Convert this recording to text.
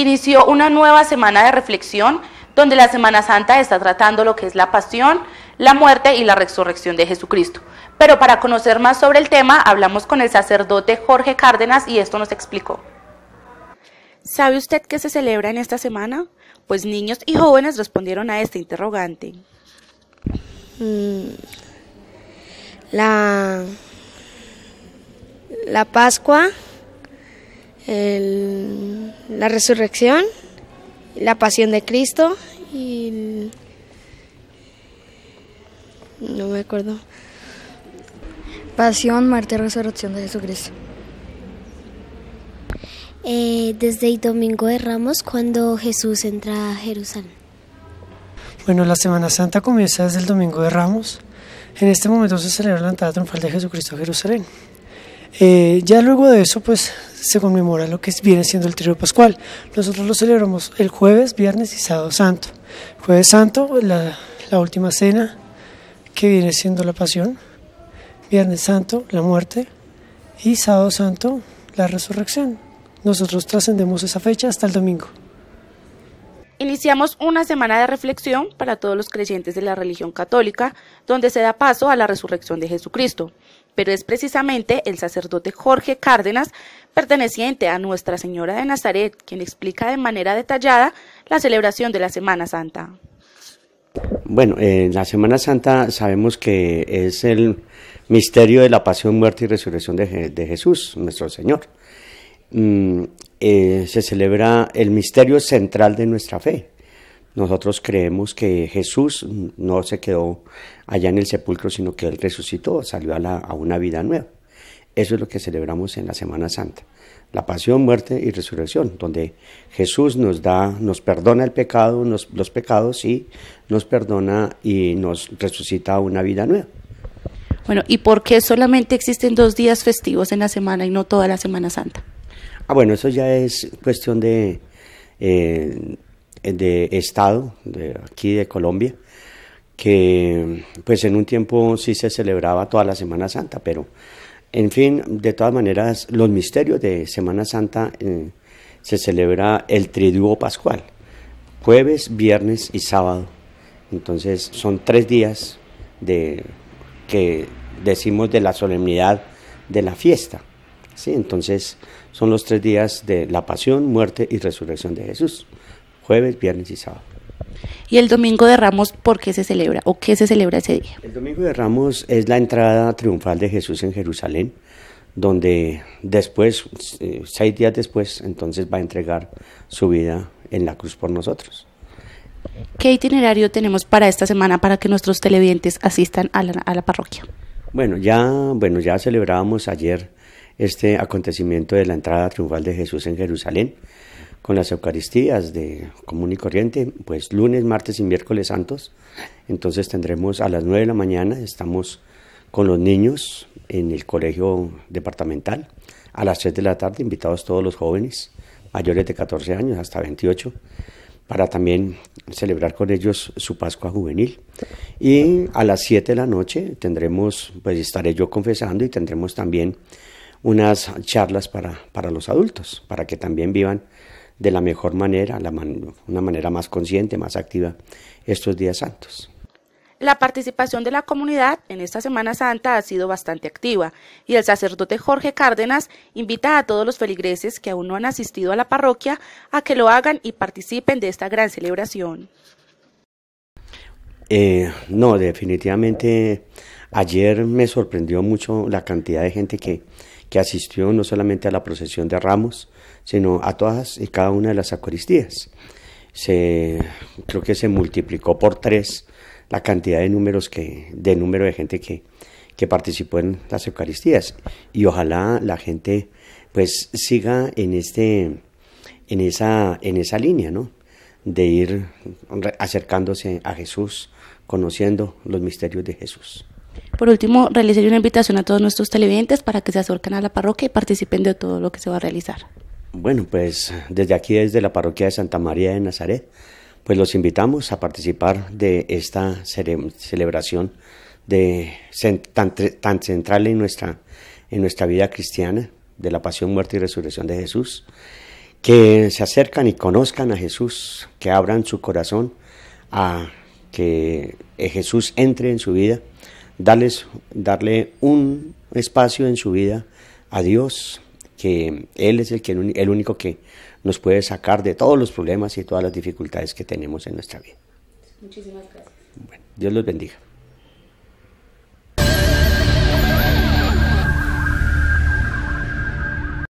inició una nueva semana de reflexión donde la Semana Santa está tratando lo que es la pasión, la muerte y la resurrección de Jesucristo. Pero para conocer más sobre el tema, hablamos con el sacerdote Jorge Cárdenas y esto nos explicó. ¿Sabe usted qué se celebra en esta semana? Pues niños y jóvenes respondieron a este interrogante. Mm, la, la Pascua, la resurrección, la pasión de Cristo y no me acuerdo. Pasión, muerte y resurrección de Jesucristo. Eh, desde el domingo de Ramos, cuando Jesús entra a Jerusalén. Bueno, la Semana Santa comienza desde el domingo de Ramos. En este momento se celebra la entrada triunfal de Jesucristo a Jerusalén. Eh, ya luego de eso, pues se conmemora lo que viene siendo el trío pascual. Nosotros lo celebramos el jueves, viernes y sábado santo. Jueves santo, la, la última cena, que viene siendo la pasión. Viernes santo, la muerte. Y sábado santo, la resurrección. Nosotros trascendemos esa fecha hasta el domingo. Iniciamos una semana de reflexión para todos los creyentes de la religión católica, donde se da paso a la resurrección de Jesucristo. Pero es precisamente el sacerdote Jorge Cárdenas, perteneciente a Nuestra Señora de Nazaret, quien explica de manera detallada la celebración de la Semana Santa. Bueno, en la Semana Santa sabemos que es el misterio de la pasión, muerte y resurrección de, de Jesús, nuestro Señor. Mm, eh, se celebra el misterio central de nuestra fe. Nosotros creemos que Jesús no se quedó allá en el sepulcro, sino que Él resucitó, salió a, una vida nueva. Eso es lo que celebramos en la Semana Santa. La pasión, muerte y resurrección, donde Jesús nos da, nos perdona el pecado, los pecados y nos perdona y nos resucita a una vida nueva. Bueno, ¿y por qué solamente existen dos días festivos en la semana y no toda la Semana Santa? Ah, bueno, eso ya es cuestión de, eh, de Estado, de aquí de Colombia, que pues en un tiempo sí se celebraba toda la Semana Santa, pero en fin, de todas maneras, los misterios de Semana Santa eh, se celebra el triduo pascual, jueves, viernes y sábado. Entonces son tres días de que decimos de la solemnidad de la fiesta. ¿sí? Entonces son los tres días de la pasión, muerte y resurrección de Jesús, jueves, viernes y sábado. ¿Y el Domingo de Ramos por qué se celebra o qué se celebra ese día? El Domingo de Ramos es la entrada triunfal de Jesús en Jerusalén, donde después, eh, seis días después, entonces va a entregar su vida en la cruz por nosotros. ¿Qué itinerario tenemos para esta semana para que nuestros televidentes asistan a la, a la parroquia? Bueno, ya, bueno, ya celebrábamos ayer este acontecimiento de la entrada triunfal de Jesús en Jerusalén con las Eucaristías de común y corriente, pues lunes, martes y miércoles santos. Entonces tendremos a las 9 de la mañana, estamos con los niños en el colegio departamental. A las 3 de la tarde, invitados todos los jóvenes, mayores de 14 años hasta 28, para también celebrar con ellos su Pascua juvenil. Y a las 7 de la noche tendremos, pues estaré yo confesando y tendremos también unas charlas para, para los adultos, para que también vivan de la mejor manera, la una manera más consciente, más activa estos días santos. La participación de la comunidad en esta Semana Santa ha sido bastante activa y el sacerdote Jorge Cárdenas invita a todos los feligreses que aún no han asistido a la parroquia a que lo hagan y participen de esta gran celebración. Eh, no, definitivamente ayer me sorprendió mucho la cantidad de gente que, que asistió no solamente a la procesión de ramos, sino a todas y cada una de las Eucaristías. Se, creo que se multiplicó por tres la cantidad de números que, de número de gente que, que participó en las Eucaristías. Y ojalá la gente pues siga en este, en esa, en esa línea, ¿no? de ir acercándose a Jesús, conociendo los misterios de Jesús. Por último, realicé una invitación a todos nuestros televidentes para que se acerquen a la parroquia y participen de todo lo que se va a realizar. Bueno, pues desde aquí, desde la parroquia de Santa María de Nazaret, pues los invitamos a participar de esta celebración tan central en nuestra, en nuestra vida cristiana, de la pasión, muerte y resurrección de Jesús, que se acercan y conozcan a Jesús, que abran su corazón a que Jesús entre en su vida, darles, darle un espacio en su vida a Dios, que Él es el, que, el único que nos puede sacar de todos los problemas y todas las dificultades que tenemos en nuestra vida. Muchísimas gracias. Bueno, Dios los bendiga.